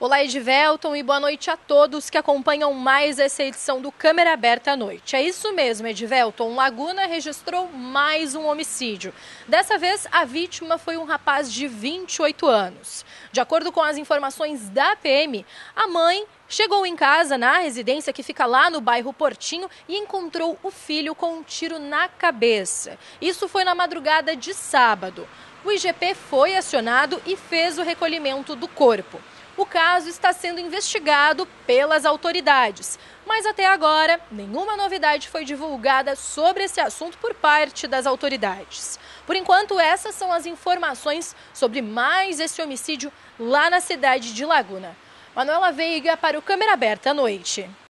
Olá, Edvelton, e boa noite a todos que acompanham mais essa edição do Câmera Aberta à Noite. É isso mesmo, Edvelton. Laguna registrou mais um homicídio. Dessa vez, a vítima foi um rapaz de 28 anos. De acordo com as informações da PM, a mãe chegou em casa na residência que fica lá no bairro Portinho e encontrou o filho com um tiro na cabeça. Isso foi na madrugada de sábado. O IGP foi acionado e fez o recolhimento do corpo. O caso está sendo investigado pelas autoridades, mas até agora nenhuma novidade foi divulgada sobre esse assunto por parte das autoridades. Por enquanto, essas são as informações sobre mais esse homicídio lá na cidade de Laguna. Manuela Veiga para o Câmera Aberta à Noite.